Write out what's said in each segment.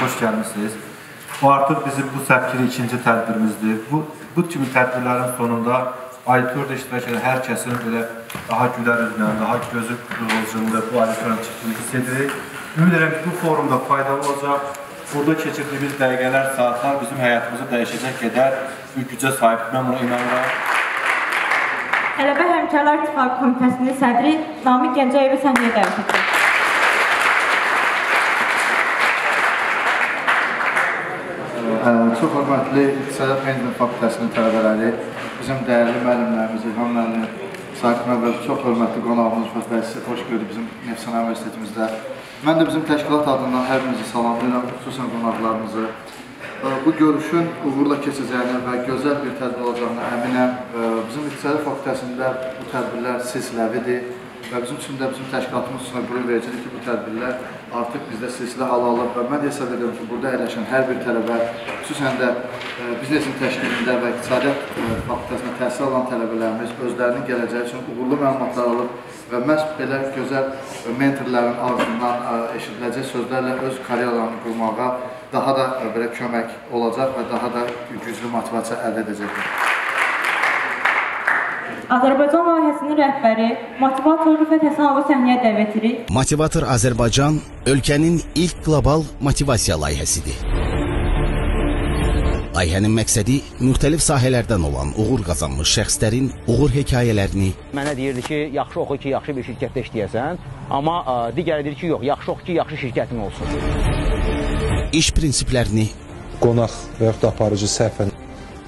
xoş gəlmisiniz. Bu artıq bizim bu səfkili ikinci tədbirimizdir. Bu, bu kimi tədbirlərin sonunda auditoriyada iştirak edən hər kəsin belə daha gülər üzlə, daha gözü qığılcımlı bu auditoriyanın çıxdığını hiss edirik. Ümid edirəm ki, bu forumda faydalı olacaq. Burada keçirdiyimiz dəqiqələr, saatlar bizim həyatımızı dəyişəcək qədər bir gücə sahib. Mən buna inanıram. Tələbə Həmkarlar İttifaqı Komitəsinin sədri Namiq Gəncəyevi səhnəyə dəvət edir. Çox hörmətli İqtisadiyyat Menecment Fakültəsinin tələbələri, bizim dəyərli müəllimlərimiz, İlham müəllim, Sakit müəllim, çox hörmətli qonağımız Fətbəy, sizi xoş gördük bizim Nefsana Universitetimizdə. Mən də bizim təşkilat adından hər birinizi salamlayıram, xüsusən qonaqlarımızı. Bu görüşün uğurla keçəcəyinə və gözəl bir tədbir olacağına əminəm. Bizim İqtisadiyyat Fakültəsində bu tədbirlər silsiləvidir və bizim üçün də bizim təşkilatımız üçün qürur vericidir ki, bu tədbirlər artıq bizdə silsilə hal alıb və mən hesab edirəm ki, burada əyləşən hər bir tələbə, xüsusən də e, biznesin təşkilində və iqtisadiyyat e, fakültəsində təhsil alan tələbələrimiz özlərinin gələcəyi üçün uğurlu məlumatlar alıb və məhz belə gözəl mentorların ağzından e, eşidiləcək sözlərlə öz karyeralarını qurmağa daha da belə kömək olacaq və daha da güclü motivasiya əldə edəcəkdir. Azərbaycan layihəsinin rəhbəri motivator Rüfət Həsənovu səhnəyə dəvət edirik. Motivator Azərbaycan ölkənin ilk qlobal motivasiya layihəsidir. Layihənin məqsədi müxtəlif sahələrdən olan uğur qazanmış şəxslərin uğur hekayələrini Mənə deyirdi ki, yaxşı oxu ki, yaxşı bir şirkətdə işləyəsən, amma ə, digəri deyir ki, yox, yaxşı oxu ki, yaxşı şirkətin olsun. iş prinsiplərini qonaq və yaxud da aparıcı səhvən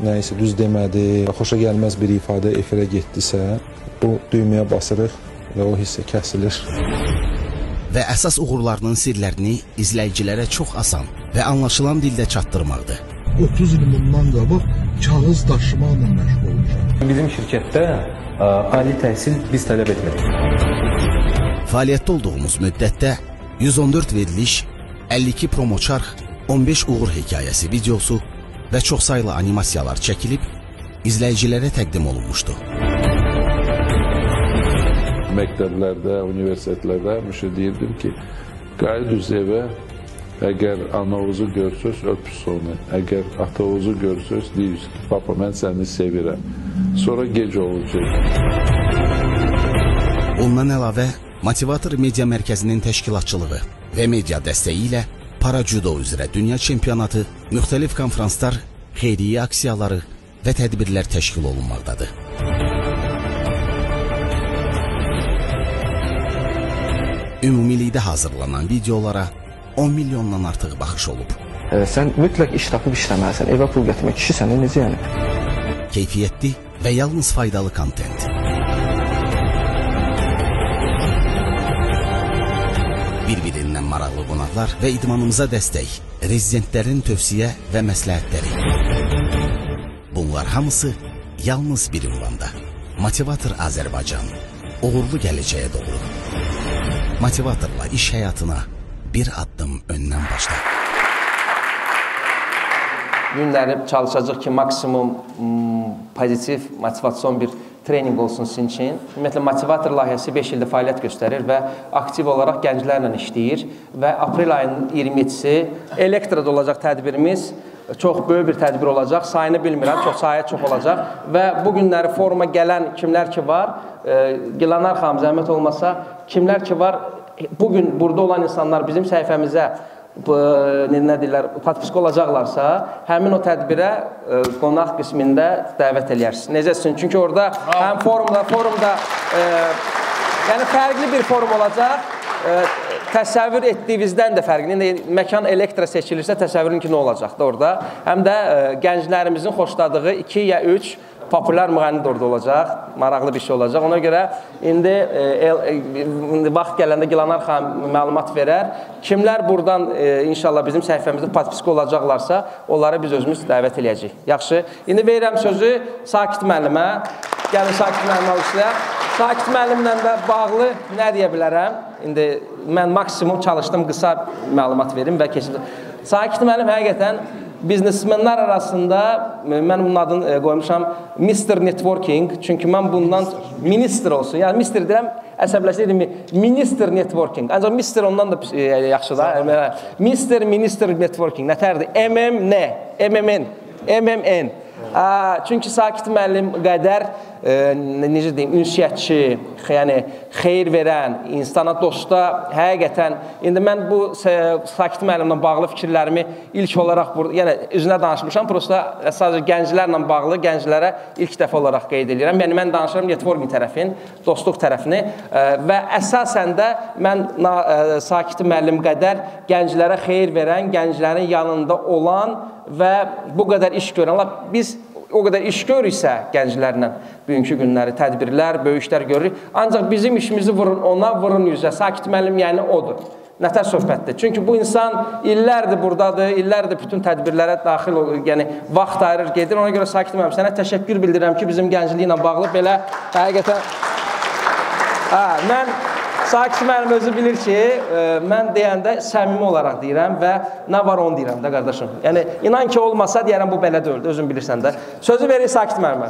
nəyisə düz demədi, xoşa gəlməz bir ifadə efirə getdisə, bu düyməyə basırıq və o hissə kəsilir. və əsas uğurlarının sirlərini izləyicilərə çox asan və anlaşılan dildə çatdırmaqdır. 30 il bundan qabaq kağız daşımaqla məşğul olmuşam. Bizim şirkətdə ə, ali təhsil biz tələb etmirik. Fəaliyyətdə olduğumuz müddətdə 114 veriliş, 52 promoçarx, 15 uğur hekayəsi videosu və çoxsaylı animasiyalar çəkilib izləyicilərə təqdim olunmuşdu. Məktəblərdə, universitetlərdə həmişə deyirdim ki, qayıt üz evə, əgər anavuzu görsöz, öpüs onu. Əgər atavuzu görsöz, deyirsiniz ki, papa, mən səni sevirəm. Sonra gec olacaq. Ondan əlavə, Motivator Media Mərkəzinin təşkilatçılığı və media dəstəyi ilə Parajudo üzrə dünya çempionatı, müxtəlif konfranslar, xeyriyyə aksiyaları və tədbirlər təşkil olunmaqdadır. Ümumilikdə hazırlanan videolara 10 milyondan artıq baxış olub. Ə, sən mütləq iş tapıb işləməlisən. Evə pul gətirmək kişi səni necə yəni? Keyfiyyətli və yalnız faydalı kontent. Qonaqlar və idmanımıza dəstək, rezidentlərin tövsiyə və məsləhətləri. Bunlar hamısı yalnız bir ünvanda. Motivator Azərbaycan. Uğurlu gələcəyə doğru. Motivatorla iş həyatına bir addım öndən başla. Günləri çalışacaq ki, maksimum m, pozitiv, motivasyon bir treninq olsun sizin üçün. Ümumiyyətlə motivator layihəsi 5 ildir fəaliyyət göstərir və aktiv olaraq gənclərlə işləyir və aprel ayının 27-si Elektrada olacaq tədbirimiz çox böyük bir tədbir olacaq. Sayını bilmirəm, çox sayı çox olacaq və bu günləri foruma gələn kimlər ki var, e, Gilanar xanım zəhmət olmasa, kimlər ki var, bu gün burada olan insanlar bizim səhifəmizə nə deyirlər, patpisk olacaqlarsa, həmin o tədbirə ə, qonaq qismində dəvət eləyərsiniz. Necəsin? Çünki orada Bravo. həm forumda, forumda ə, yəni fərqli bir forum olacaq. Ə, təsəvvür etdiyinizdən də fərqli. Məkan elektra seçilirsə təsəvvürün ki nə olacaqdı orada. Həm də ə, gənclərimizin xoşladığı 2 ya 3 populyar müğənni də orada olacaq. Maraqlı bir şey olacaq. Ona görə indi e, e, indi vaxt gələndə Gilanar xanım məlumat verər. Kimlər burdan e, inşallah bizim səhifəmizdə patpisk olacaqlarsa, onları biz özümüz dəvət eləyəcəyik. Yaxşı. İndi verirəm sözü Sakit müəllimə. Gəlin Sakit müəllimə alışlayaq. Sakit müəllimlə də bağlı nə deyə bilərəm? İndi mən maksimum çalışdım qısa məlumat verim və keçdim. Sakit müəllim həqiqətən biznesmenlər arasında e, mən bunun adını e, qoymuşam Mr Networking. Çünki mən bundan minister olsun. Yəni Mr deyirəm, əsəbləşdirdim. Minister Networking. Ancaq Mr ondan da e, yaxşıdır. Mr Minister Networking. Nətərdir? MMN, MMN, MMN. Ə, çünki Sakit müəllim qədər ə, necə deyim, ünsiyyətçi, yəni xeyir verən, insana, dosta həqiqətən indi mən bu Sakit müəllimlə bağlı fikirlərimi ilk olaraq burada, yəni üzünə danışmışam, prosta sadəcə gənclərlə bağlı gənclərə ilk dəfə olaraq qeyd edirəm. Yəni mən danışıram networking tərəfin, dostluq tərəfini ə, və əsasən də mən ə, Sakit müəllim qədər gənclərə xeyir verən, gənclərin yanında olan və bu qədər iş görən, biz o qədər iş görürsə gənclərlə bugünkü günləri tədbirlər, böyük işlər görürük. Ancaq bizim işimizi vurun ona, vurun yüzə. Sakit müəllim yəni odur. Nətər söhbətdir? Çünki bu insan illərdir burdadır, illərdir bütün tədbirlərə daxil olur, yəni vaxt ayırır, gedir. Ona görə Sakit müəllim sənə təşəkkür bildirirəm ki, bizim gəncliklə bağlı belə həqiqətən Hə, mən Sakit müəllim özü bilir ki, e, mən deyəndə səmimi olaraq deyirəm və nə var onu deyirəm də qardaşım. Yəni inan ki olmasa deyərəm bu belə deyil, özün bilirsən də. Sözü verir Sakit müəllimə.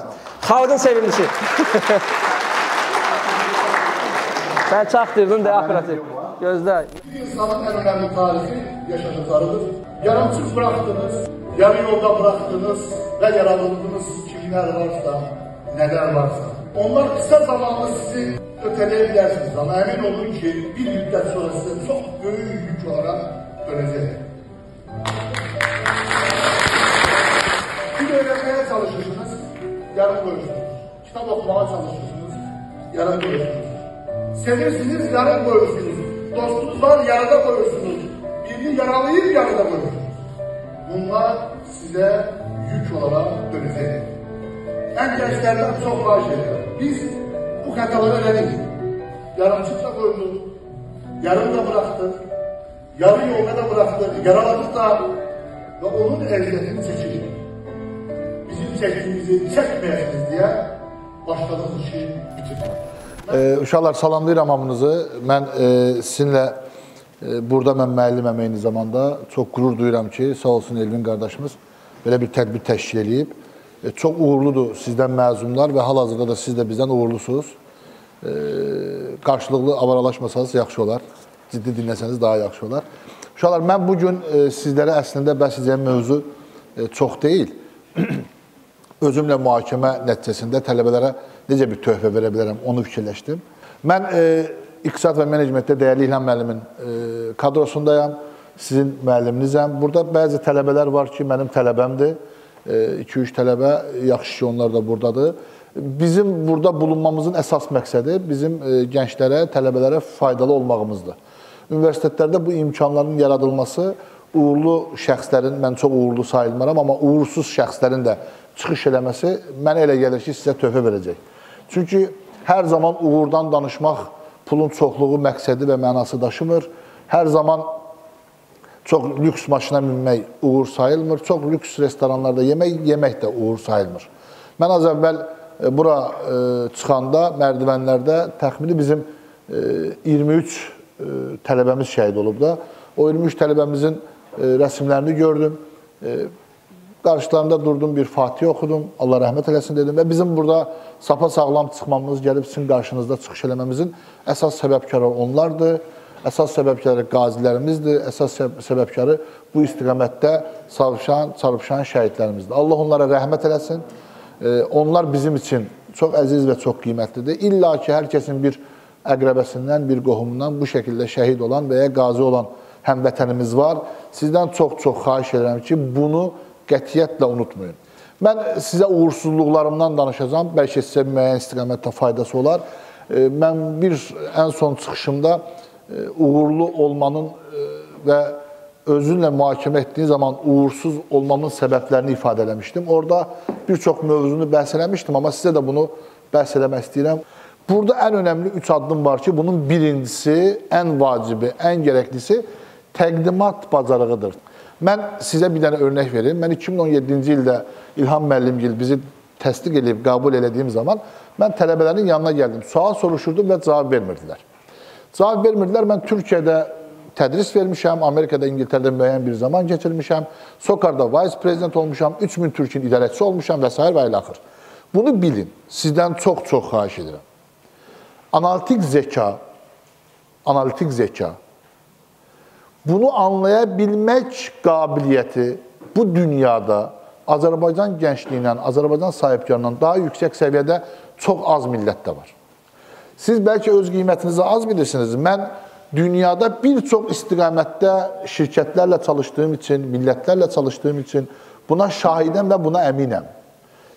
Xalqın sevimlisi. Sən çaxdırdın da operativ. Gözlə. Bir insanın en önemli tarifi yaşadıklarıdır. Yarımçıq bıraktınız, yarı yolda bıraktınız ve yaralandınız kimler varsa, neler varsa. Onlar kısa zamanlı sizi öteleyebilirsiniz ama emin olun ki bir müddet sonra size çok büyük yük olarak dönecek. Bir öğrenmeye çalışırsınız, yarım koyursunuz. Kitap okumaya çalışırsınız, yarım koyursunuz. Sevirsiniz, yarım koyursunuz. Dostunuz var, yarıda koyursunuz. Birini yaralayıp yarıda koyursunuz. Bunlar size yük olarak dönecek. En gençlerden çok ediyorum. Biz bu hataları öğrendik. Yarımçık da koyduk, yarım da bıraktık, yarı yolda da bıraktık, yaraladık da ve onun ehliyetini çekildik. Bizim çektiğimizi çekmeyesiniz diye başladığımız işi bitirdik. Ee, uşaqlar salamlayıram hamınızı. Mən e, sizinlə e, burada mən müəlliməm eyni zamanda. Çox qürur duyuram ki, sağ olsun Elvin qardaşımız belə bir tədbir təşkil edib. E, çox uğurludur sizdən məzunlar və hal-hazırda da siz də bizdən uğurlusunuz. E, qarşılıqlı avaralaşmasanız yaxşı olar. Ciddi dinləsəniz daha yaxşı olar. Uşaqlar, mən bu gün e, sizlərə əslində bəhs edəcəyim mövzu e, çox deyil. Özümlə mühakimə nəticəsində tələbələrə necə bir töhfə verə bilərəm, onu fikirləşdim. Mən e, iqtisad və menecmentdə dəyərli İlham müəllimin e, kadrosundayam, sizin müəlliminizəm. Burada bəzi tələbələr var ki, mənim tələbəmdir. 2-3 e, tələbə, yaxşı ki, onlar da buradadır. Bizim burada bulunmamızın əsas məqsədi bizim e, gənclərə, tələbələrə faydalı olmağımızdır. Universitetlərdə bu imkanların yaradılması uğurlu şəxslərin, mən çox uğurlu sayılmaram, amma uğursuz şəxslərin də çıxış eləməsi mənə elə gəlir ki, sizə töhfə verəcək. Çünki hər zaman uğurdan danışmaq pulun çoxluğu məqsədi və mənası daşımır. Hər zaman çox lüks maşına minmək uğur sayılmır. Çox lüks restoranlarda yemək yemək də uğur sayılmır. Mən az əvvəl bura e, çıxanda mərdivənlərdə təxmini bizim 23 e, tələbəmiz şəhid olub da. O 23 tələbəmizin rəsmlərini gördüm. Qarşılarında durdum, bir Fatih oxudum, Allah rəhmət eləsin dedim və bizim burada sapa sağlam çıxmamız, gəlib sizin qarşınızda çıxış eləməmizin əsas səbəbkarı onlardır. Əsas səbəbkarı qazilərimizdir, əsas səbəbkarı bu istiqamətdə çalışan, çalışan şəhidlərimizdir. Allah onlara rəhmət eləsin. Onlar bizim üçün çox əziz və çox qiymətlidir. İlla ki, hər kəsin bir əqrəbəsindən, bir qohumundan bu şəkildə şəhid olan və ya qazi olan həmvətənimiz var. Sizdən çox-çox xahiş edirəm ki, bunu qətiyyətlə unutmayın. Mən sizə uğursuzluqlarımdan danışacağam, bəlkə sizə müəyyən istiqamətdə faydası olar. Mən bir ən son çıxışımda uğurlu olmanın və özünlə mühakimə etdiyi zaman uğursuz olmamın səbəblərini ifadə eləmişdim. Orada bir çox mövzunu bəhs eləmişdim, amma sizə də bunu bəhs eləmək istəyirəm. Burada ən önəmli üç addım var ki, bunun birincisi, ən vacibi, ən gərəklisi təqdimat bacarığıdır. Mən sizə bir dənə örnək verim. Mən 2017-ci ildə İlham müəllimgil bizi təsdiq edib, qəbul elədiyim zaman mən tələbələrin yanına gəldim. Sual soruşurdum və cavab vermirdilər. Cavab vermirdilər. Mən Türkiyədə tədris vermişəm, Amerikada, İngiltərədə müəyyən bir zaman keçirmişəm, Sokarda vice prezident olmuşam, 3000 türkün idarəçisi olmuşam və s. və ilə axır. Bunu bilin, sizdən çox-çox xahiş edirəm. Analitik zeka, analitik zeka, bunu anlaya bilmək qabiliyyəti bu dünyada Azərbaycan gəncliyindən, Azərbaycan sahibkarından daha yüksək səviyyədə çox az millətdə var. Siz bəlkə öz qiymətinizi az bilirsiniz. Mən dünyada bir çox istiqamətdə şirkətlərlə çalışdığım üçün, millətlərlə çalışdığım üçün buna şahidəm və buna əminəm.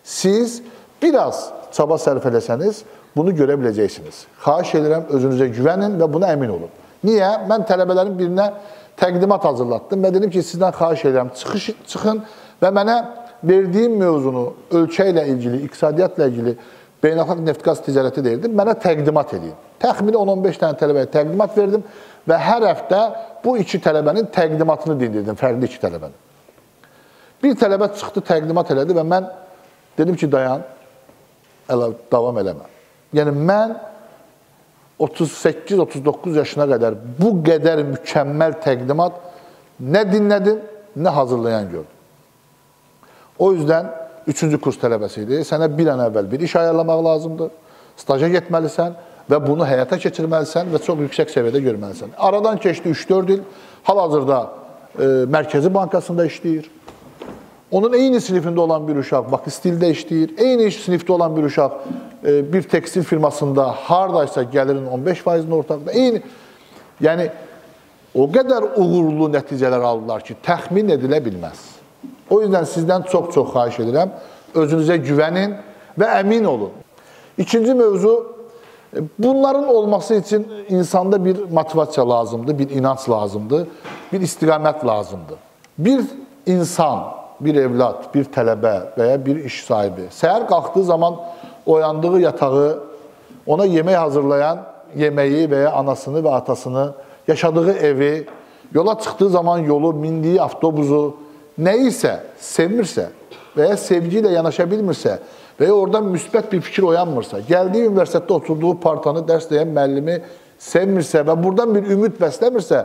Siz biraz çaba sərf eləsəniz, bunu görə biləcəksiniz. Xahiş edirəm, özünüzə güvənin və buna əmin olun. Niyə? Mən tələbələrin birinə təqdimat hazırlatdım və dedim ki, sizdən xahiş edirəm, çıxış, çıxın və mənə verdiyim mövzunu ölkə ilə ilgili, iqtisadiyyatla ilgili beynəlxalq neft-qaz ticarəti deyildim, mənə təqdimat edin. Təxmini 10-15 dənə tələbəyə təqdimat verdim və hər həftə bu iki tələbənin təqdimatını dindirdim, fərqli iki tələbənin. Bir tələbə çıxdı, təqdimat elədi və mən dedim ki, dayan, əla, davam eləmə. Yəni, mən 38-39 yaşına qədər bu qədər mükəmməl təqdimat nə dinlədim, nə hazırlayan gördüm. O yüzden üçüncü kurs tələbəsidir. Sənə bir an əvvəl bir iş ayarlamaq lazımdır. Staja getməlisən və bunu həyata keçirməlisən və çox yüksək səviyyədə görməlisən. Aradan keçdi 3-4 il. Hal-hazırda e, Mərkəzi Bankasında işləyir. Onun eyni sinifində olan bir uşaq Bakı stildə işləyir. Eyni sinifdə olan bir uşaq e, bir tekstil firmasında hardaysa gəlirin 15%-ni ortaqda. Eyni yəni o qədər uğurlu nəticələr aldılar ki, təxmin edilə bilməz. O yüzden sizdən çox-çox xahiş edirəm, özünüzə güvənin və əmin olun. İkinci mövzu, bunların olması üçün insanda bir motivasiya lazımdır, bir inanç lazımdır, bir istiqamət lazımdır. Bir insan, bir evlat, bir tələbə və ya bir iş sahibi səhər qalxdığı zaman oyandığı yatağı, ona yemək hazırlayan yeməyi və ya anasını və atasını, yaşadığı evi, yola çıxdığı zaman yolu, mindiyi avtobusu, nəyisə sevmirsə və ya sevgi ilə yanaşa bilmirsə və ya oradan müsbət bir fikir oyanmırsa, gəldiyi universitetdə oturduğu partanı dərs deyən müəllimi sevmirsə və buradan bir ümid bəsləmirsə,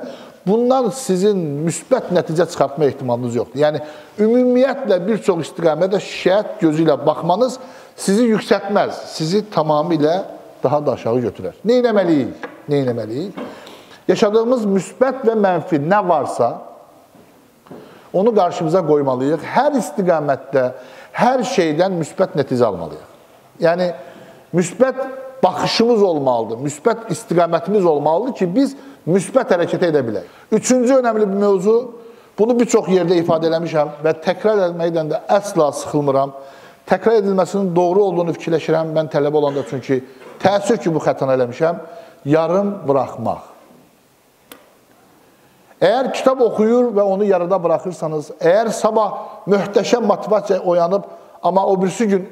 bundan sizin müsbət nəticə çıxartma ehtimalınız yoxdur. Yəni, ümumiyyətlə bir çox istiqamətə şikayət gözü ilə baxmanız sizi yüksətməz, sizi tamamilə daha da aşağı götürər. Nə eləməliyik? Nə eləməliyik? Yaşadığımız müsbət və mənfi nə varsa, Onu qarşımıza qoymalıyıq. Hər istiqamətdə, hər şeydən müsbət nəticə almalıyıq. Yəni, müsbət baxışımız olmalıdır, müsbət istiqamətimiz olmalıdır ki, biz müsbət hərəkət edə bilək. Üçüncü önəmli bir mövzu, bunu bir çox yerdə ifadə eləmişəm və təkrar etməkdən də əsla sıxılmıram. Təkrar edilməsinin doğru olduğunu fikirləşirəm mən tələbə olanda, çünki təəssüf ki, bu xətanı eləmişəm, yarım buraxmaq. Əgər kitab oxuyur və onu yarıda buraxırsanız, əgər sabah möhtəşəm motivasiya oyanıb, amma o birisi gün,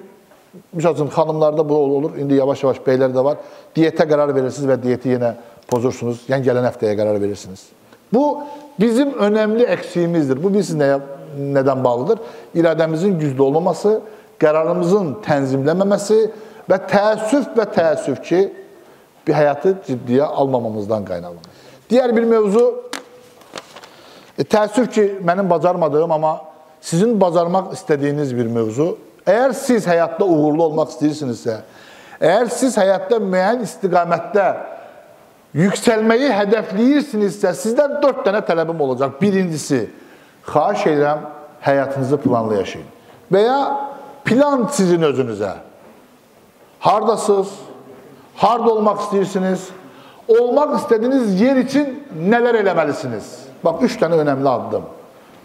misal üçün, xanımlarda bu olur, indi yavaş-yavaş beylər də var, diyetə qərar verirsiniz və diyeti yenə pozursunuz, yəni gələn həftəyə qərar verirsiniz. Bu, bizim önəmli əksiyimizdir. Bu, bilirsiniz, nəyə, nədən bağlıdır? İradəmizin güclü olmaması, qərarımızın tənzimləməməsi və təəssüf və təəssüf ki, bir həyatı ciddiyə almamamızdan qaynaqlanır. Digər bir mövzu, E, təəssüf ki, mənim bacarmadığım, amma sizin bacarmaq istədiyiniz bir mövzu. Əgər siz həyatda uğurlu olmaq istəyirsinizsə, əgər siz həyatda müəyyən istiqamətdə yüksəlməyi hədəfləyirsinizsə, sizdən dörd dənə tələbim olacaq. Birincisi, xahiş edirəm, həyatınızı planlı yaşayın. Və ya plan sizin özünüzə. Hardasınız? Harda olmaq istəyirsiniz? Olmaq istədiyiniz yer üçün nələr eləməlisiniz? Bax, üç dənə önəmli addım.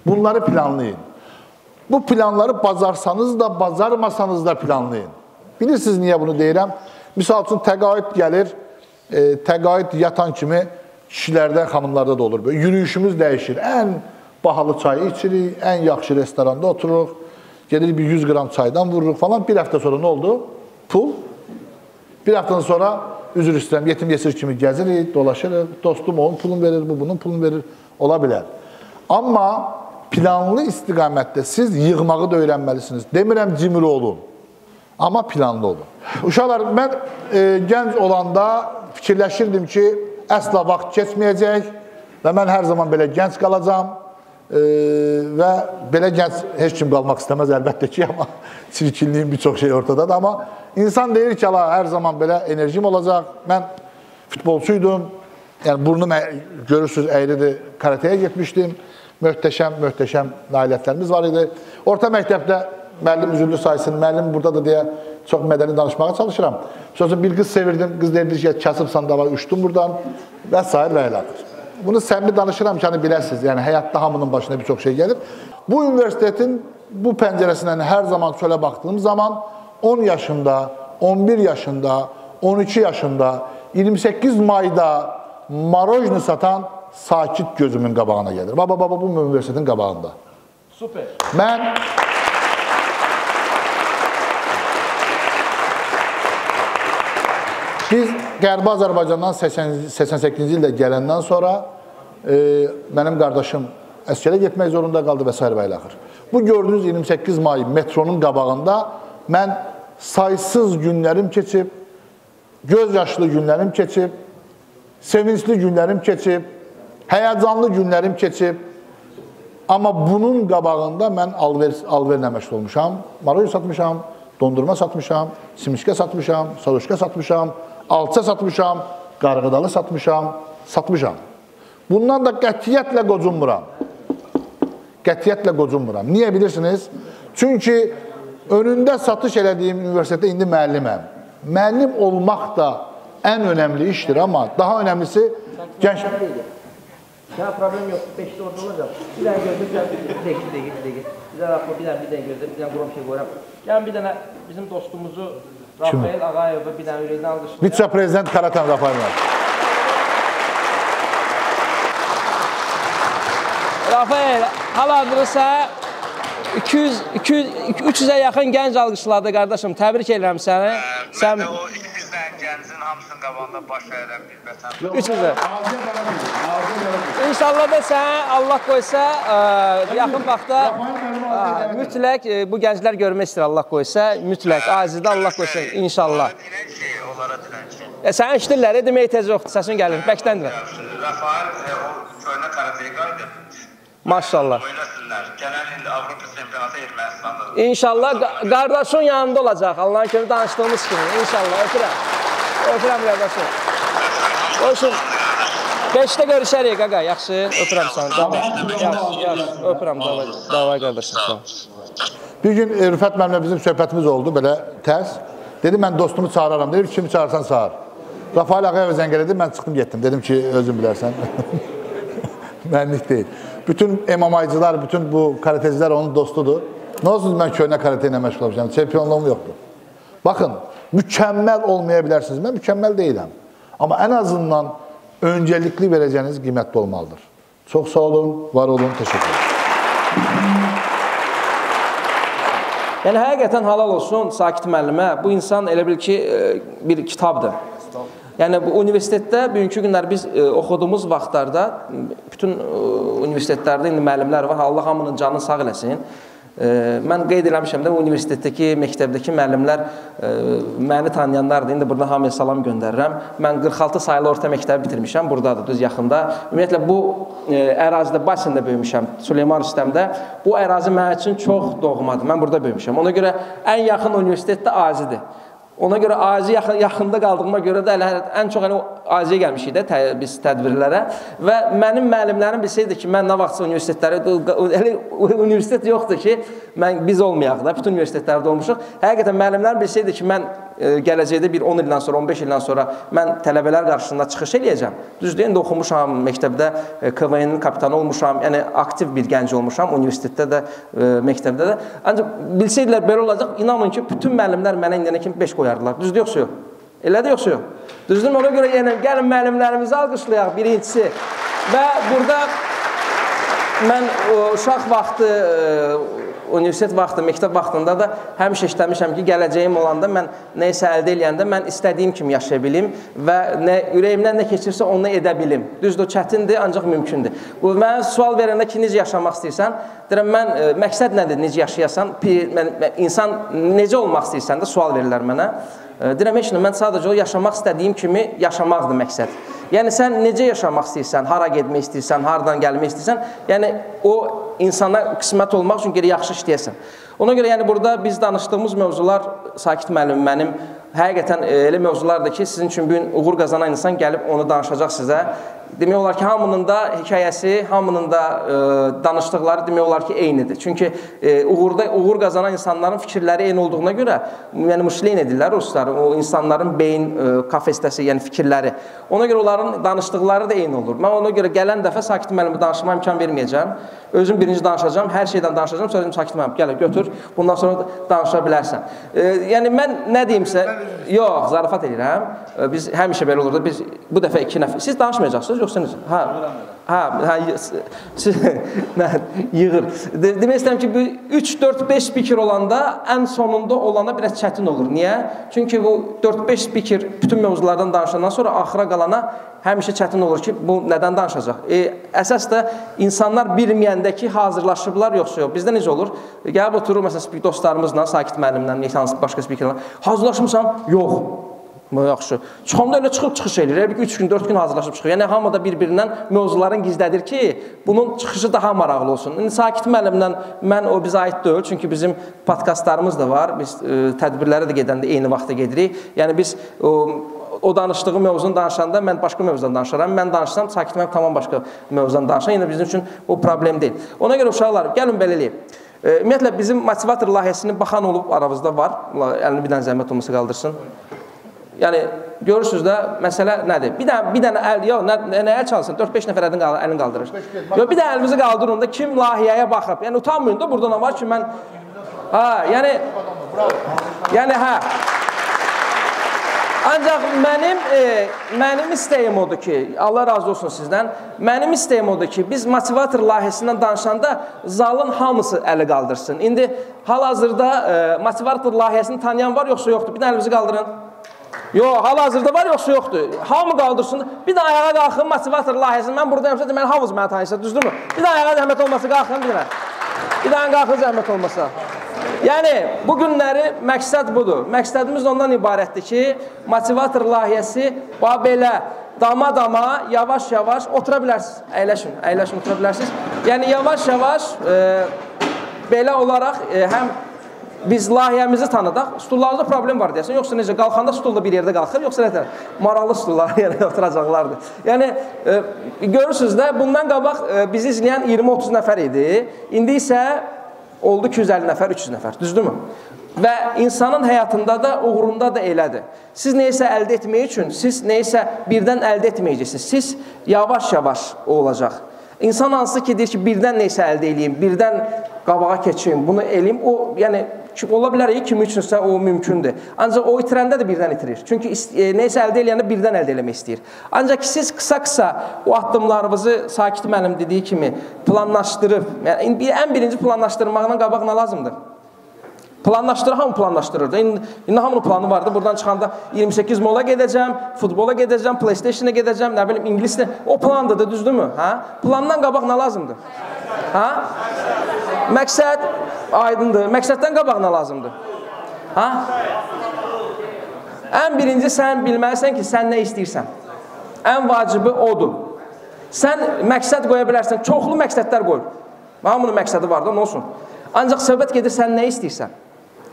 Bunları planlayın. Bu planları bacarsanız da, bacarmasanız da planlayın. Bilirsiniz niyə bunu deyirəm? Misal üçün, təqaüd gəlir, e, təqaüd yatan kimi kişilərdə, xanımlarda da olur. Böyle, yürüyüşümüz dəyişir. Ən bahalı çayı içirik, ən yaxşı restoranda otururuq, gedir bir 100 qram çaydan vururuq falan. Bir həftə sonra nə oldu? Pul. Bir həftədən sonra üzr istəyirəm, yetim yesir kimi gəzirik, dolaşırıq, dostum onun pulunu verir, bu bunun pulunu verir. Ola bilər. Amma planlı istiqamətdə siz yığmağı da öyrənməlisiniz. Demirəm cimri olun. Amma planlı olun. Uşaqlar, mən e, gənc olanda fikirləşirdim ki, əsla vaxt keçməyəcək, və mən hər zaman belə gənc qalacam e, və belə gənc heç kim qalmaq istəməz əlbəttə ki, amma çirkinliyin bir çox şey ortadadır. Amma insan deyir ki, ala hər zaman belə enerjim olacaq. Mən futbolçuydum. Yəni burnum ə- görürsüz əyridir. Karatəyə getmişdim. Möhtəşəm, möhtəşəm nailiyyətlərimiz var idi. Orta məktəbdə müəllim üzürlü saysın, müəllim buradadır deyə çox mədəni danışmağa çalışıram. Sözün bir qız sevirdim, qız deyirdi ki, kasıbsan da var, uçdum buradan və s. və. Bunu səmimi danışıram ki, hani biləsiniz, yəni həyatda hamının başına bir çox şey gəlir. Bu universitetin bu pəncərəsindən hər zaman çölə baxdığım zaman 10 yaşında, 11 yaşında, 12 yaşında, 28 mayda marojni satan sakit gözümün qabağına gəlir. Baba, baba, bu universitetin qabağında. Super. Mən Biz Qərbi Azərbaycandan 80 88-ci ildə gələndən sonra e, mənim qardaşım əskərə getmək zorunda qaldı və s. və ilə axır. Bu gördüyünüz 28 may metronun qabağında mən saysız günlərim keçib, göz yaşlı günlərim keçib, sevincli günlərim keçib, həyəcanlı günlərim keçib. Amma bunun qabağında mən alver, alverlə məşğul olmuşam, maroj satmışam, dondurma satmışam, simişkə satmışam, saroşka satmışam, alça satmışam, qarğıdalı satmışam, satmışam. Bundan da qətiyyətlə qocunmuram. Qətiyyətlə qocunmuram. Niyə bilirsiniz? Çünki önündə satış elədiyim universitetdə indi müəlliməm. Müəllim olmaq da ən önəmli işdir, amma daha önəmlisi gənc Ya problem yoxdur. 5-də orada olacaq. Bir dənə gözlə, bir dənə bir dəqiqə, bir dəqiqə, bir dənə rapor, bir dənə bir dəqiqə gözlə, bir dənə qurum şey qoyuram. Yəni bir dənə bizim dostumuzu Rafael Ağayevi bir dənə ürəkdən alqışlayaq. vitse-prezident Karatan Rafaelov. Rafael, hal-hazırda 200 200 300-ə yaxın gənc alqışladı qardaşım. Təbrik edirəm səni. Sən o 200 dənə gəncin hamısının qabağında baş əyirəm bir vətən. 300-ə. İnşallah da sən Allah qoysa ə, yaxın vaxtda ə, mütləq ə, bu gənclər görmək istəyir Allah qoysa, mütləq azidə Allah qoysa inşallah. Onlara dilən ki, E, sən eşidirlər, demək ehtiyac yoxdur, səsin gəlir. Bəkdəndir. Rafael e, o köhnə karateye qayıdı. Maşallah. Oynasınlar. Gələn il Avropa çempionatı Ermənistandadır. İnşallah qa- qardaşın yanında olacaq. Allahın kimi danışdığımız kimi. İnşallah öpürəm. Öpürəm qardaşım. Olsun. 5-də görüşərik qaqa. Yaxşı. Öpürəm səni. Yaxşı, yaxşı. Öpürəm davay. Qardaşım. Sağ. Bir gün e, Rüfət müəllimlə bizim söhbətimiz oldu belə tərs. Dedi mən dostumu çağıraram. Dedi kimi çağırsan çağır. Rafael Ağayev zəng elədi, mən çıxdım getdim. Dedim ki, özün bilərsən. Mənlik deyil. Bütün MMA'cılar, bütün bu karatecilər onun dostudur. Nə olsun mən köhnə karate ilə məşğul olmuşam. Çempionluğum yoxdur. Baxın, mükəmməl olmaya bilərsiniz. Mən mükəmməl deyiləm. Amma ən azından öncəlikli verəcəyiniz qiymətli olmalıdır. Çox sağ olun, var olun, təşəkkür ederim. Yəni həqiqətən halal olsun Sakit müəllimə. Bu insan elə bil ki, e, bir kitabdır. Yəni bu universitetdə bugünkü günlər biz e, oxuduğumuz vaxtlarda bütün e, universitetlərdə indi müəllimlər var. Allah hamının canını sağ eləsin. Mən qeyd eləmişəm də universitetdəki, məktəbdəki müəllimlər e, məni tanıyanlardır. İndi burada hamıya salam göndərirəm. Mən 46 saylı orta məktəbi bitirmişəm. Burdadır, düz yaxında. Ümumiyyətlə bu e, ərazidə Basində böyümüşəm. Süleyman Rüstəmdə. Bu ərazi mənim üçün çox doğmadır. Mən burada böyümüşəm. Ona görə ən yaxın universitet də Azidir. Ona görə Azi yaxın, yaxında qaldığıma görə də ən çox elə Aziyə gəlmişik də tə, biz tədbirlərə və mənim müəllimlərim bilsəydi ki, mən nə vaxtsa universitetlərə elə universitet yoxdur ki, mən biz olmayaq da, bütün universitetlərdə olmuşuq. Həqiqətən müəllimlərim bilsəydi ki, mən gələcəkdə bir 10 ildən sonra, 15 ildən sonra mən tələbələr qarşısında çıxış eləyəcəm. Düzdür, indi oxumuşam, məktəbdə e, KVN-in kapitanı olmuşam, yəni aktiv bir gənc olmuşam, universitetdə də, e, məktəbdə də. Ancaq bilsəydilər belə olacaq, inanın ki, bütün müəllimlər mənə indiyənə kimi 5 qoyardılar. Düzdür, yoxsa yox? Elədir, yoxsa yox? Düzdür, ona görə yəni gəlin müəllimlərimizi alqışlayaq birincisi. Və burada mən o, uşaq vaxtı e, universitet vaxtı, məktəb vaxtında da həmişə işləmişəm ki, gələcəyim olanda mən nə isə əldə eləyəndə mən istədiyim kimi yaşaya bilim və nə ürəyimdən nə keçirsə onu edə bilim. Düzdür, çətindir, ancaq mümkündür. Bu mənə sual verəndə ki, necə yaşamaq istəyirsən? Deyirəm mən ə, məqsəd nədir? Necə yaşayasan? Mən, mən, insan necə olmaq istəyirsən də sual verirlər mənə. Ə, Deyirəm heç nə, mən sadəcə o yaşamaq istədiyim kimi yaşamaqdır məqsəd. Yəni sən necə yaşamaq istəyirsən, hara getmək istəyirsən, hardan gəlmək istəyirsən, yəni o insana qismət olmaq üçün gərək yaxşı işləyəsən. Ona görə yəni burada biz danışdığımız mövzular Sakit müəllim mənim həqiqətən elə mövzulardır ki, sizin üçün bu gün uğur qazanan insan gəlib onu danışacaq sizə demək olar ki, hamının da hekayəsi, hamının da e, danışdıqları demək olar ki, eynidir. Çünki e, uğurda uğur qazanan insanların fikirləri eyni olduğuna görə, yəni müşleyn edirlər ruslar, o insanların beyin e, kafestəsi, yəni fikirləri. Ona görə onların danışdıqları da eyni olur. Mən ona görə gələn dəfə sakit müəllimi danışmağa imkan verməyəcəm. Özüm birinci danışacağam, hər şeydən danışacağam, sonra sakit müəllim, gəl götür, bundan sonra danışa bilərsən. E, yəni mən nə deyimsə, yox, zarafat edirəm. E, biz həmişə belə olurdu. Biz bu dəfə 2 nəfər. Siz danışmayacaqsınız yoxsa necə? Hə. Hə, hə, siz nə yığır. De, demək istəyirəm ki, bu 3 4 5 speaker olanda ən sonunda olana biraz çətin olur. Niyə? Çünki bu 4-5 speaker bütün mövzulardan danışandan sonra axıra qalana həmişə çətin olur ki, bu nədən danışacaq? E, əsas da insanlar bilməyəndə ki, hazırlaşıblar yoxsa yox. Bizdə necə olur? Gəlib oturur məsələn dostlarımızla, sakit müəllimlə, neysə başqa speakerlə. Hazırlaşmısan? Yox. Yaxşı. Çıxanda elə çıxıb çıxış eləyir. Elə bir 3 gün, 4 gün hazırlaşıb çıxır. Yəni hamı da bir-birindən mövzuların gizlədir ki, bunun çıxışı daha maraqlı olsun. İndi Sakit müəllimlə mən o bizə aid deyil, çünki bizim podkastlarımız da var. Biz ə, e, tədbirlərə də gedəndə eyni vaxtda gedirik. Yəni biz o o danışdığı mövzunu danışanda mən başqa mövzudan danışaram. Mən danışsam Sakit müəllim tamam başqa mövzudan danışar. Yəni bizim üçün o problem deyil. Ona görə uşaqlar, gəlin belə eləyək. E, ümumiyyətlə bizim motivator layihəsini baxan olub aramızda var. Əlini bir dənə zəhmət olmasa qaldırsın. Yəni görürsüz də məsələ nədir? Bir dənə bir dənə əl yox, nə, nə əl çalsın? 4-5 nəfər əlini qaldır, əlini qaldırır. Yox, bir dənə əlimizi qaldırın da kim layihəyə baxıb. Yəni utanmayın da burada nə var ki, mən ha, yəni yəni hə. Ancaq mənim e, mənim istəyim odur ki, Allah razı olsun sizdən. Mənim istəyim odur ki, biz motivator layihəsindən danışanda zalın hamısı əli qaldırsın. İndi hal-hazırda e, motivator layihəsini tanıyan var yoxsa yoxdur? Bir dənə əlinizi qaldırın. Yox, hal-hazırda var yoxsa yoxdur? Hamı qaldırsın. Bir də ayağa qalxın motivator layihəsini. Mən buradayamsa deməli hamınız məni tanıyırsınız, düzdürmü? Bir də ayağa zəhmət olmasa qalxın bir dənə. Bir dənə qalxın zəhmət olmasa. Yəni bu günləri məqsəd budur. Məqsədimiz ondan ibarətdir ki, motivator layihəsi belə dama-dama, yavaş-yavaş otura bilərsiniz. Əyləşin, əyləşin otura bilərsiniz. Yəni yavaş-yavaş e, belə olaraq e, həm biz layihəmizi tanıdaq. Stullarda problem var deyəsən, yoxsa necə qalxanda stulda bir yerdə qalxır, yoxsa nə tər maraqlı stullar yerə oturacaqlardır. Yəni e, görürsüz də bundan qabaq e, bizi izləyən 20-30 nəfər idi. İndi isə oldu 250 nəfər, 300 nəfər. Düzdürmü? Və insanın həyatında da, uğrunda da elədir. Siz nəyisə əldə etmək üçün, siz nəyisə birdən əldə etməyəcəksiniz. Siz yavaş-yavaş olacaq. İnsan hansı ki, deyir ki, birdən nəyisə əldə edeyim, birdən qabağa keçim, bunu eləyim, o, yəni ola bilər ki, kim üçünsə o mümkündür. Ancaq o itirəndə də birdən itirir. Çünki e, nəyisə əldə eləyəndə birdən əldə eləmək istəyir. Ancaq siz qısa-qısa o addımlarınızı sakit mənim dediyi kimi planlaşdırıb, yəni ən birinci planlaşdırmaqdan qabaq nə lazımdır? Planlaşdırır, hamı planlaşdırır. İndi, indi hamının planı vardı. Buradan çıxanda 28 mola gedəcəm, futbola gedəcəm, PlayStation-a gedəcəm, nə bilim ingilislə. O plandır da, düzdürmü? Hə? Plandan qabaq nə lazımdır? Hə? Məqsəd aydındır. Məqsəddən qabaq nə lazımdır? Ha? Ən birinci sən bilməlisən ki, sən nə istəyirsən. Ən vacibi odur. Sən məqsəd qoya bilərsən, çoxlu məqsədlər qoy. Hamının məqsədi var da, nə olsun? Ancaq söhbət gedir sən nə istəyirsən.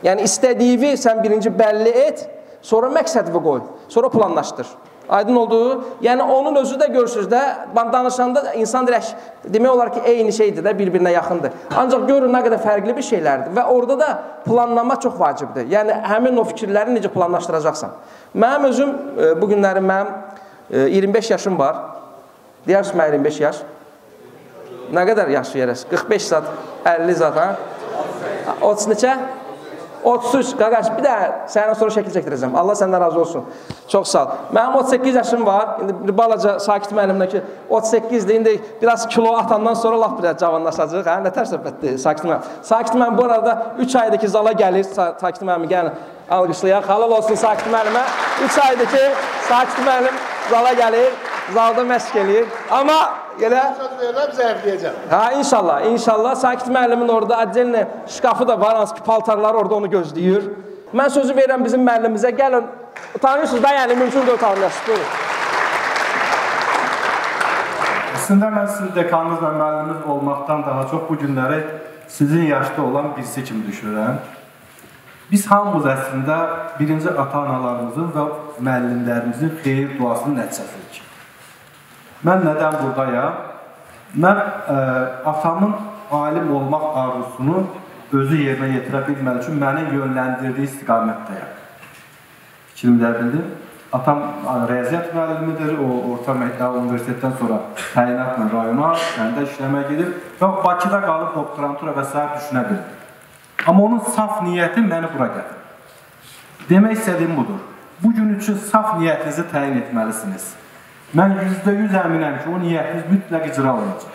Yəni istədiyini sən birinci bəlli et, sonra məqsədini qoy, sonra planlaşdır. Aydın oldu? Yəni onun özü də görürsüz də, danışanda insan dirək demək olar ki, eyni şeydir də, bir-birinə yaxındır. Ancaq görün nə qədər fərqli bir şeylərdir və orada da planlama çox vacibdir. Yəni həmin o fikirləri necə planlaşdıracaqsan. Mənim özüm e, bu günləri mənim 25 e, yaşım var. Deyərsiniz mən 25 yaş. Nə qədər yaşayırıq? 45 saat, 50 saat, ha? 30 neçə? 33, qardaş, bir də səndən sonra şəkil çəkdirəcəm. Allah səndən razı olsun. Çox sağ ol. Mənim 38 yaşım var. İndi bir balaca sakit müəllimlə ki, 38-dir. İndi biraz kilo atandan sonra lap biraz cavanlaşacaq. Hə, nə tər söhbətdir sakit müəllim. Sakit müəllim bu arada 3 aydır ki, zala gəlir. Sakit müəllim gəlin alqışlayaq. Halal olsun sakit müəllimə. 3 aydır ki, sakit müəllim zala gəlir, zalda məşq eləyir. Amma Elə söz verirəm zəifləyəcəm. Hə, inşallah, inşallah Sakit müəllimin orada əcəllə şkafı da var, hansı ki paltarları orada onu gözləyir. Mən sözü verirəm bizim müəllimimizə. Gəlin, utanırsınız da, yəni mümkün deyil utanırsınız. Buyurun. Əslində mən sizin dekanınız və müəlliminiz olmaqdan daha çox bu günləri sizin yaşda olan birisi kimi düşünürəm. Biz hamımız əslində birinci ata-analarımızın və müəllimlərimizin xeyir duasının nəticəsidir. Mən nədən buradayam? Mən ə, atamın alim olmaq arzusunu özü yerinə yetirə bilmədiyi üçün məni yönləndirdiyi istiqamətdəyəm. Fikrimi bildim. Atam riyaziyyat müəllimidir. O orta məktəb universitetdən sonra təyinatla rayona, kəndə işləməyə gedib və Bakıda qalıb doktorantura və s. düşünə bildi. Amma onun saf niyyəti məni bura gətirdi. Demək istədiyim budur. Bu gün üçün saf niyyətinizi təyin etməlisiniz. Mən %100 əminəm ki, o niyyətiniz mütləq icra olunacaq.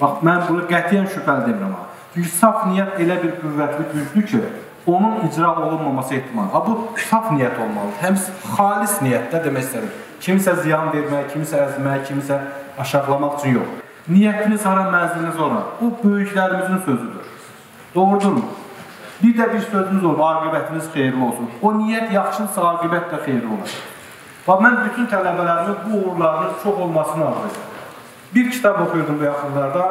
Bax, mən bunu qətiyyən şübhəli demirəm. Çünki saf niyyət elə bir qüvvətli gücdür ki, onun icra olunmaması ehtimalı. Ha bu saf niyyət olmalıdır. Həm xalis niyyətdə demək istədim. Kimisə ziyan vermək, kimisə əzmək, kimisə aşağılamaq üçün yox. Niyyətiniz hara, mənziliniz ora. Bu böyüklərimizin sözüdür. Doğrudurmu? Bir də bir sözümüz olur, aqibətiniz xeyirli olsun. O niyyət yaxşıdırsa, aqibət də xeyirli olacaq. Və mən bütün tələbələrimin bu uğurlarının çox olmasını arzulayıram. Bir kitab oxuyurdum bu yaxınlarda.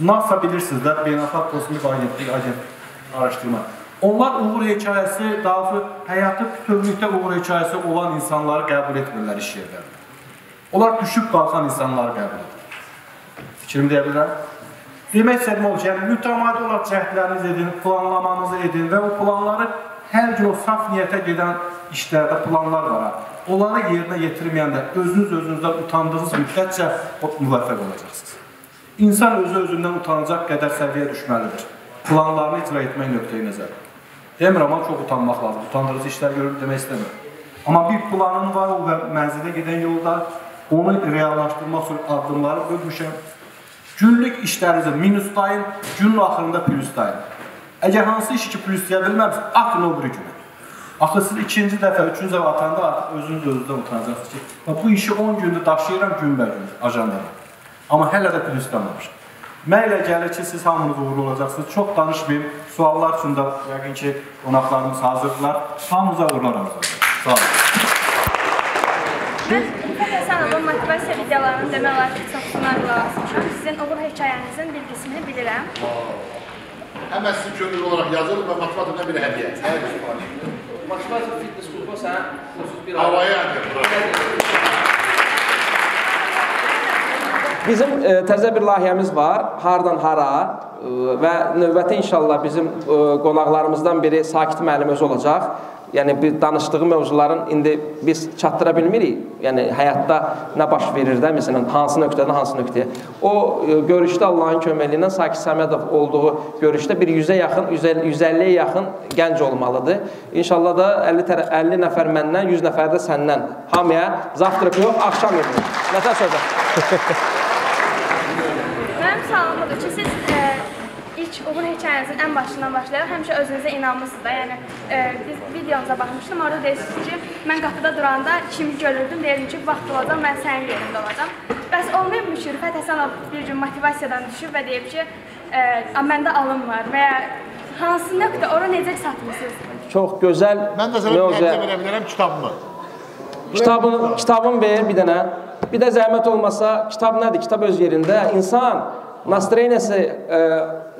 NASA bilirsiniz də, Beynəlxalq Kosmik Agentlik agent araşdırma. Onlar uğur hekayəsi, daha doğrusu həyatı bütövlükdə uğur hekayəsi olan insanları qəbul etmirlər iş yerlərində. Onlar düşüb qalxan insanları qəbul edir. Fikrimi deyə bilirəm? Demək istədim o ki, yəni mütəmadi olaraq cəhdləriniz edin, planlamanızı edin və o planları hər gün o saf niyyətə gedən işlərdə planlar var. Onları yerinə yetirməyəndə özünüz özünüzdən utandığınız müddətcə müvəffəq olacaqsınız. İnsan özü özündən utanacaq qədər səviyyə düşməlidir. Planlarını icra etmək nöqteyi nəzər. Demirəm, amma çox utanmaq lazım. Utandırıcı işlər görüb demək istəmirəm. Amma bir planın var və mənzilə gedən yolda onu reallaşdırmaq üçün addımları bölmüşəm. Günlük işlərinizi minusdayın, günün axırında plusdayın. Əgər hansı işi ki plusdaya bilməmsiniz, atın o biri günə. Axı siz ikinci dəfə, üçüncü dəfə atanda artıq özünüz özünüzdən utanacaqsınız ki, bu işi 10 gündür daşıyıram günbə-gün ajandada. Amma hələ də plusdamamışam. Mən elə gəlir ki, siz hamınız uğurlu olacaqsınız. Çox danışmayayım. Suallar üçün də yəqin ki, qonaqlarımız hazırdırlar. Hamınıza uğurlar arzulayıram. Sağ olun. Mən Rüfət Həsənovun motivasiya videolarını demək olar ki, çoxsuna qulaq asmışam. Sizin uğur hekayənizin bilgisini bilirəm. Həmən sizin könüllü olaraq yazılır və motivatordan bir hədiyyə. Motivasiya fitness klubu sən xüsusi bir Havaya. Bizim e, təzə bir layihəmiz var. Hardan hara e, və növbəti inşallah bizim e, qonaqlarımızdan biri Sakit müəllim özü olacaq. Yəni bir danışdığı mövzuların indi biz çatdıra bilmirik. Yəni həyatda nə baş verir də, məsələn, hansı nöqtədən hansı nöqtəyə. O e, görüşdə Allahın köməyi ilə Sakit Səmədov olduğu görüşdə bir 100-ə yaxın, 150-yə yaxın gənc olmalıdır. İnşallah da 50 tərəf 50 nəfər məndən, 100 nəfər də səndən. Hamıya zavtraq yox, axşam yeməyi. Nətər söhbət? Mənim sualım budur ki, siz e, ilk uğur hekayənizin ən başından başlayaraq həmişə özünüzə inanmısınız da. Yəni e, biz videonuza baxmışdım, orada deyirsiniz ki, mən qapıda duranda kimi görürdüm, deyirdim ki, vaxt olacaq, mən sənin yerində olacam. Bəs olmayıbmı ki, Rüfət Həsənov bir gün motivasiyadan düşüb və deyib ki, e, məndə alım var və ya hansı nöqtə, ora necə satmısınız? Çox gözəl Mən də sənə təqdim edə bilərəm kitabımı. Kitabın, kitabın ver bir dənə. Bir də zəhmət olmasa, kitab nədir? Kitab öz yerində. İnsan nastroyeniyası, e,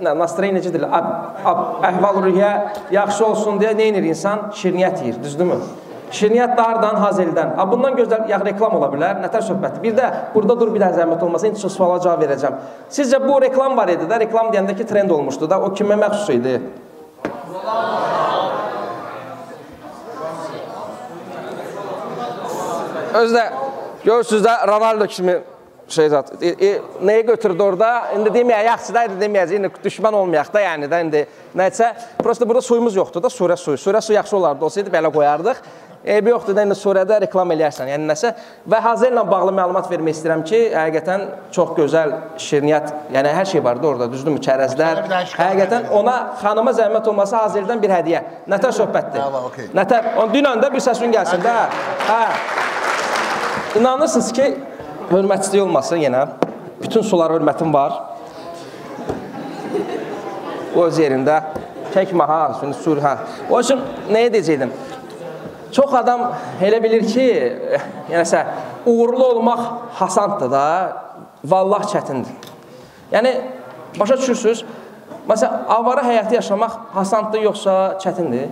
nə, ab, ab, əhval-ruhiyyə yaxşı olsun deyə nə edir insan? Şirniyyət yeyir, düzdürmü? Şirniyyət də hardan? Hazeldən. Ha, bundan gözəl ya reklam ola bilər. Nətər söhbətdir? Bir də burada dur bir dənə zəhmət olmasa, indi suala cavab verəcəm. Sizcə bu reklam var idi də, reklam deyəndə ki, trend olmuşdu da, o kimə məxsus idi? Özdə görürsüz də Ronaldo kimi şey zat. E, e, nəyə götürdü orada? İndi deməyə, yaxşı da idi deməyəcək. İndi düşmən olmayaq da, yəni də indi nəsə. Prosta burada suyumuz yoxdur da, surə suyu. Surə suyu yaxşı olardı, olsaydı belə qoyardıq. Eybi yoxdur da indi surədə reklam eləyərsən, yəni nəsə. Və Hazır ilə bağlı məlumat vermək istəyirəm ki, həqiqətən çox gözəl şirniyyat, yəni hər şey vardı orada, düzdürmü? Çərəzlər. Həqiqətən ona xanıma zəhmət olmasa Hazırdan bir hədiyyə. Nətər söhbətdir? Nətər? Dünən də bir səsin gəlsin də. Hə. İnanırsınız ki, hörmətsizlik olmasın yenə. Bütün sulara hörmətim var. O öz yerində. Çəkmə ha, şimdi sur ha. O üçün nəyə deyəcəkdim? Çox adam elə bilir ki, yəni uğurlu olmaq hasanddır da. vallah çətindir. Yəni başa düşürsüz? Məsələn, avara həyatı yaşamaq asandır yoxsa çətindir?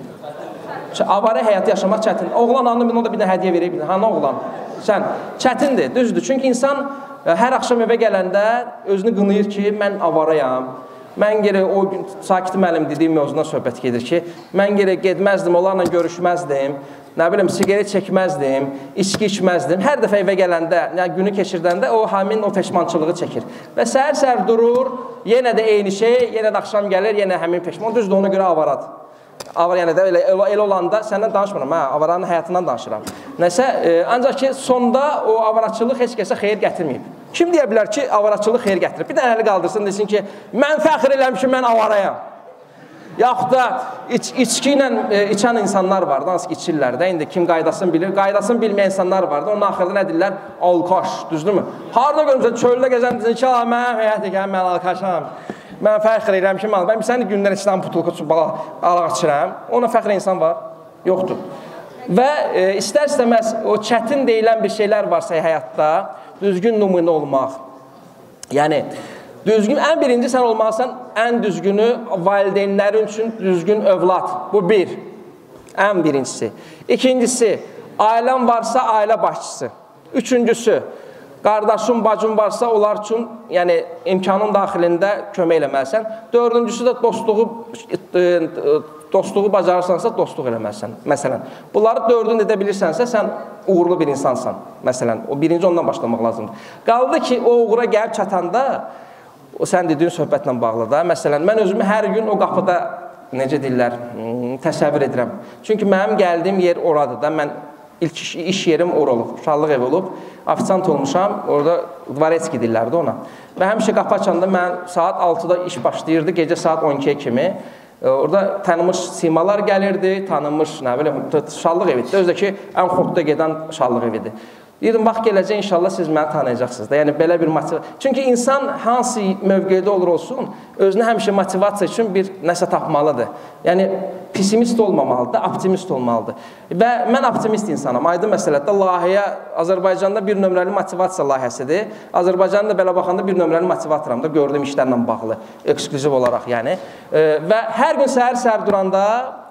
Avara həyatı yaşamaq çətindir. Oğlan anı ona da bir də hədiyyə bilər. Hanı oğlan? Sən çətindir, düzdür. Çünki insan ə, hər axşam evə gələndə özünü qınayır ki, mən avarayam. Mən gərək o gün Sakit müəllim dediyim mövzudan söhbət gedir ki, mən gərək getməzdim, onlarla görüşməzdim nə bilim, siqaret çəkməzdim, içki içməzdim. Hər dəfə evə gələndə, yəni günü keçirdəndə o həmin o peşmançılığı çəkir. Və səhər-səhər durur, yenə də eyni şey, yenə də axşam gəlir, yenə həmin peşman. Düzdür, ona görə avaradır. Avar yəni də elə, elə olanda səndən danışmıram, hə, avaranın həyatından danışıram. Nəsə, e, ancaq ki, sonda o avaraçılıq heç kəsə xeyir gətirməyib. Kim deyə bilər ki, avaraçılıq xeyir gətirir? Bir dənə əli qaldırsın, desin ki, mən fəxr eləmişim, mən avarayam. Yaxud da iç, içki ilə e, içən insanlar var, hansı ki içirlər də. İndi kim qaydasını bilir, qaydasını bilməyən insanlar var da. Onun axırda nə deyirlər? Alkaş, düzdürmü? Harda görmüsən çöldə gəzən deyirsən ki, mən həyat edən mən alkaşam. Mən fəxr edirəm ki, mən sən gündən içdən butulka bala alaq içirəm. Ona fəxr insan var? Yoxdur. Və e, istər-istəməz o çətin deyilən bir şeylər varsa həyatda, düzgün nümunə olmaq. Yəni Düzgün, ən birinci sən olmalısan ən düzgünü valideynlərin üçün düzgün övlad. Bu bir. Ən birincisi. İkincisi, ailən varsa ailə başçısı. Üçüncüsü, qardaşın, bacın varsa onlar üçün, yəni imkanın daxilində kömək eləməlisən. Dördüncüsü də dostluğu e, dostluğu bacarırsansa dostluq eləməlisən. Məsələn, bunları dördünü edə bilirsənsə, sən uğurlu bir insansan. Məsələn, o birinci ondan başlamaq lazımdır. Qaldı ki, o uğura gəlib çatanda o sən dediyin söhbətlə bağlı da. Məsələn, mən özümü hər gün o qapıda necə deyirlər, hmm, təsəvvür edirəm. Çünki mənim gəldiyim yer oradır da. Mən ilk iş, iş yerim ora olub, uşaqlıq evi olub. Ofisant olmuşam. Orada Dvaretski deyirlərdi ona. Və həmişə qapı açanda mən saat 6-da iş başlayırdı, gecə saat 12-yə kimi. Orada tanınmış simalar gəlirdi, tanınmış, nə bilim, şallıq evidir. Özdəki ən xortda gedən şallıq evidir. Deyirdim, vaxt gələcək inşallah siz məni tanıyacaqsınız da. Yəni belə bir motivasiya. Çünki insan hansı mövqedə olur olsun, özünə həmişə motivasiya üçün bir nəsə tapmalıdır. Yəni pessimist olmamalıdır, optimist olmalıdır. Və mən optimist insanam. Aydın məsələdə layihə Azərbaycanda bir nömrəli motivasiya layihəsidir. Azərbaycanda da belə baxanda bir nömrəli motivatoram da gördüyüm işlərlə bağlı, ekskluziv olaraq yəni. Və hər gün səhər-səhər duranda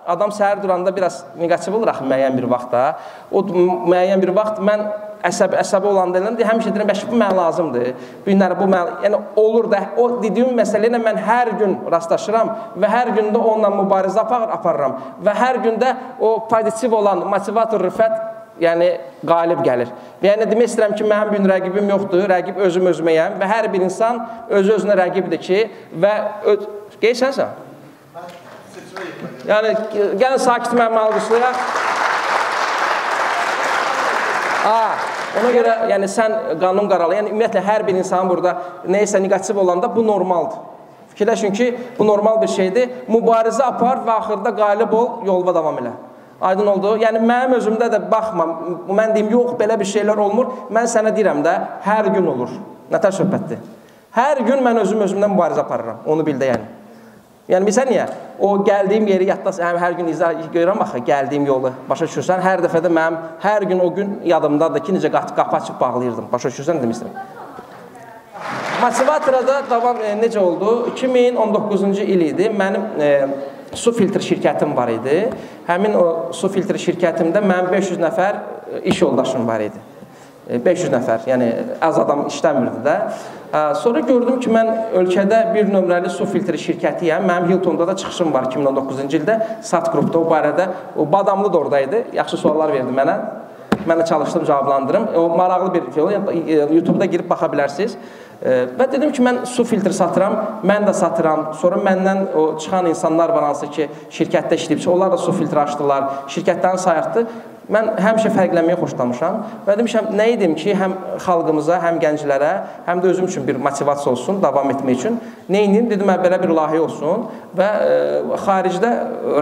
adam səhər duranda biraz neqativ olur axı müəyyən bir vaxtda. O müəyyən bir vaxt mən əsəbi əsəbi olanda elə deyir, həmişə deyirəm, bəs bu mənə lazımdır. Bu günləri bu mənə, yəni olur da o dediyim məsələ ilə mən hər gün rastlaşıram və hər gün də onunla mübarizə apar, aparıram və hər gün də o pozitiv olan motivator Rifət yəni qalib gəlir. Yəni demək istəyirəm ki, mənim bir rəqibim yoxdur, rəqib özüm özüməyəm və hər bir insan öz özünə rəqibdir ki və öz... qeysənsən? Yəni gəlin sakit mənim alqışlayaq. Ha, Ona görə yəni sən qanun qaralı, yəni ümumiyyətlə hər bir insan burada nəyisə neqativ olanda bu normaldır. Fikirləşin ki, bu normal bir şeydir. Mübarizə apar və axırda qalib ol, yolva davam elə. Aydın oldu? Yəni mənim özümdə də baxma, mən deyim, yox, belə bir şeylər olmur. Mən sənə deyirəm də, hər gün olur. Nətər söhbətdir? Hər gün mən özüm özümdən mübarizə aparıram. Onu bil də yəni. Yəni niyə? O gəldiyim yeri yadda həm hər gün izah görürəm axı, gəldiyim yolu. Başa düşürsən? Hər dəfə də mənim hər gün o gün yadımdadır ki, necə qapı açıb bağlayırdım. Başa düşürsən demişdim. Motivatorada davam e, necə oldu? 2019-cu il idi. Mənim e, su filtr şirkətim var idi. Həmin o su filtr şirkətimdə mənim 500 nəfər e, iş yoldaşım var idi. 500 e, nəfər, yəni az adam işləmirdi də. Sonra gördüm ki, mən ölkədə bir nömrəli su filtri şirkətiyəm. Mənim Hiltonda da çıxışım var 2019-cu ildə Sat qrupda o barədə. O Badamlı da oradaydı. Yaxşı suallar verdi mənə. Mən də çalışdım cavablandırım. O maraqlı bir film. Yəni, YouTube-da girib baxa bilərsiniz. Və dedim ki, mən su filtri satıram, mən də satıram. Sonra məndən o çıxan insanlar var hansı ki, şirkətdə işləyib, onlar da su filtri açdılar. Şirkətlərin sayıqdı. Mən həmişə fərqlənməyi xoşlamışam və demişəm, nə edim ki, həm xalqımıza, həm gənclərə, həm də özüm üçün bir motivasiya olsun, davam etmək üçün. Nə edim? Dedim, belə bir layihə olsun və ə, e, xaricdə,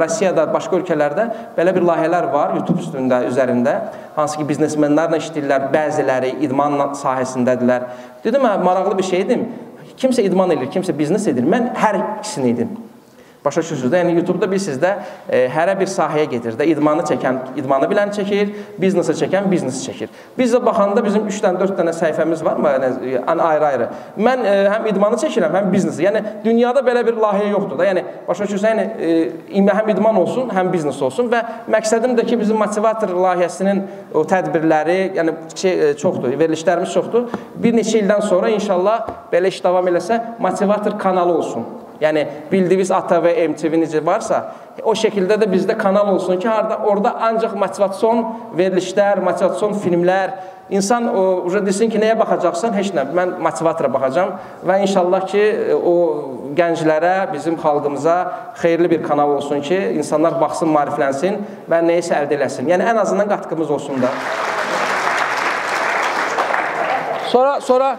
Rusiyada, başqa ölkələrdə belə bir layihələr var, YouTube üstündə, üzərində, hansı ki, biznesmenlərlə işləyirlər, bəziləri idman sahəsindədirlər. Dedim, hə, maraqlı bir şeydim. Kimsə idman edir, kimsə biznes edir. Mən hər ikisini edim. Başa düşürsünüz də, yəni YouTube-da bilirsiniz də, e, hərə bir sahəyə gedir də, idmanı çəkən idmanı bilən çəkir, biznesi çəkən biznesi çəkir. Biz də baxanda bizim 3-dən 4 dənə səhifəmiz var? Yəni ayrı-ayrı. Mən e, həm idmanı çəkirəm, həm biznesi. Yəni dünyada belə bir layihə yoxdur da. Yəni başa düşürsən, yəni e, həm idman olsun, həm biznes olsun və məqsədim də ki, bizim motivator layihəsinin o tədbirləri, yəni şey, çoxdur, verilişlərimiz çoxdur. Bir neçə ildən sonra inşallah belə iş davam eləsə, motivator kanalı olsun. Yəni bildiyiniz ATV, MTV necə varsa, o şəkildə də bizdə kanal olsun ki, harda orada ancaq motivasiyon verilişlər, motivasiyon filmlər, insan o uje desin ki, nəyə baxacaqsan? Heç nə. Mən motivatora baxacağam və inşallah ki, o gənclərə, bizim xalqımıza xeyirli bir kanal olsun ki, insanlar baxsın, maariflənsin və nəyisə əldə eləsin. Yəni ən azından qatqımız olsun da. Sonra sonra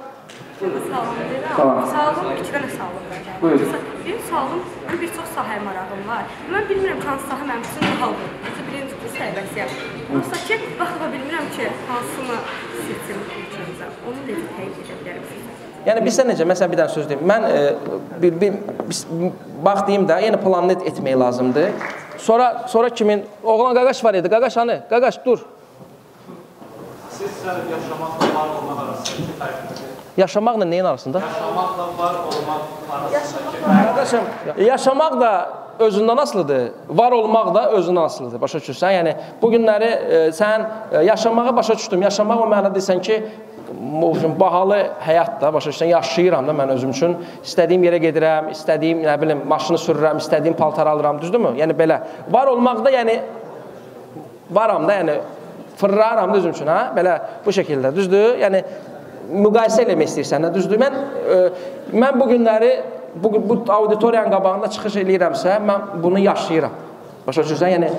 Tamam. Sağlığım iki dənə sağlığım Benim sağlığım, mən bir çox sahəyə marağım var. Mən bilmirəm hansı sahə mənim üçün daha uyğun. Məsələn, birinci kurs tələbəsiyəm. Yoxsa ki, baxa bilmirəm ki, hansını seçim üçün. Onu necə təyin edə bilərəm sizə? Yəni bizdə necə? Məsələn bir dənə söz deyim. Mən e, bir, bir, bir bax deyim də, yəni planını etmək lazımdır. Sonra sonra kimin oğlan qaqaş var idi. Qaqaş hanı? Qaqaş dur. Siz yaşamaqla var olmaq? Yaşamaqla neyin arasında? Yaşamaqla var olmaq arasındakı Qardaşım, yaşamaq da özündən asılıdır, var olmaq da özündən asılıdır. Başa düşürsən? Yəni bu günləri e, sən e, yaşamağı başa düşdüm. Yaşamaq o mənada desən ki, üçün bahalı həyat da başa düşürsən, yaşayıram da mən özüm üçün. İstədiyim yerə gedirəm, istədiyim, nə bilim, maşını sürürəm, istədiyim paltar alıram, düzdürmü? Yəni belə. Var olmaq da yəni varam da, yəni fırlaram da özüm üçün, ha? Belə bu şəkildə, düzdür? Yəni müqayisə eləmək istəyirsən, düzdür? Mən e, mən bu günləri bu bu auditoriyanın qabağında çıxış eləyirəmsə, mən bunu yaşayıram. Başa düşürsən? Yəni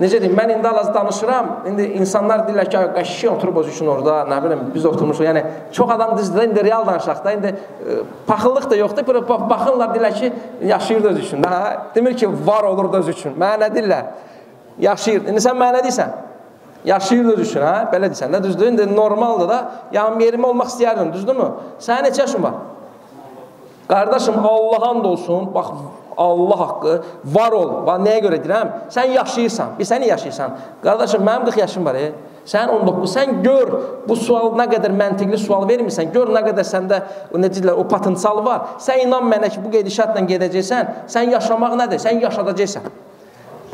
necə deyim, mən indi az danışıram. İndi insanlar deyirlər ki, qəşşi oturub öz üçün orada, nə bilim, biz oturmuşuq. Yəni çox adam düzdür, indi real danışaq da, indi e, paxıllıq da yoxdur. Belə baxırlar deyirlər ki, yaşayır öz üçün. Hə? Demir ki, var olur da öz üçün. Mənə nə deyirlər? Yaşayır. İndi sən mənə deyirsən? Yaşayır da düşün, hə? Belə desən də düzdür? İndi normaldır da, yəni yerimə olmaq istəyərdim, düzdürmü? Sənin neçə yaşın var? Qardaşım, Allah and olsun, bax Allah haqqı var ol. Bax nəyə görə deyirəm? Sən yaşayırsan. Bir sən yaşayırsan. Qardaşım, mənim 40 yaşım var, e. Sən 19. Sən gör bu sual nə qədər məntiqli sual vermirsən. Gör nə qədər səndə o necə deyirlər, o potensial var. Sən inan mənə ki, bu gedişatla gedəcəksən. Sən yaşamaq nədir? Sən yaşadacaqsan.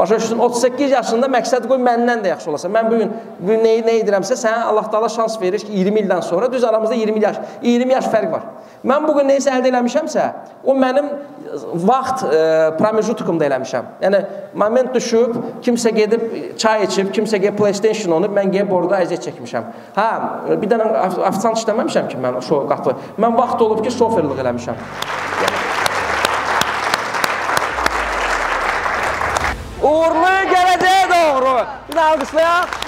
Başa düşdün? 38 yaşında məqsəd qoy məndən də yaxşı olasan. Mən bu gün bu gün nə, nə edirəmsə, sənə Allah Taala şans verir ki, 20 ildən sonra düz aramızda 20 yaş, 20 yaş fərq var. Mən bu gün nəyisə əldə eləmişəmsə, o mənim vaxt e, pramejutkumda eləmişəm. Yəni moment düşüb, kimsə gedib çay içib, kimsə gedib PlayStation oynayıb, mən gedib orada əziyyət çəkmişəm. Hə, bir dənə ofisant işləməmişəm ki, mən o qapı. Mən vaxt olub ki, şoferlik eləmişəm. Yəni Uğurlu gələcəyə doğru. Bir də alqışlayaq.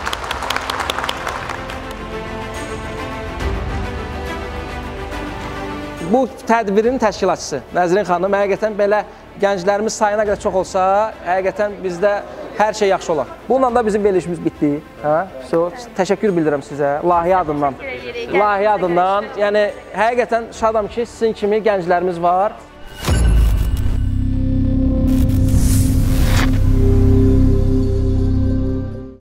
Bu tədbirin təşkilatçısı Nəzrin xanım həqiqətən belə gənclərimiz sayına qədər çox olsa, həqiqətən bizdə hər şey yaxşı olar. Bununla da bizim verilişimiz bitdi. Hə? So, təşəkkür bildirirəm sizə layihə adından. Layihə adından. Yəni həqiqətən şadam ki, sizin kimi gənclərimiz var.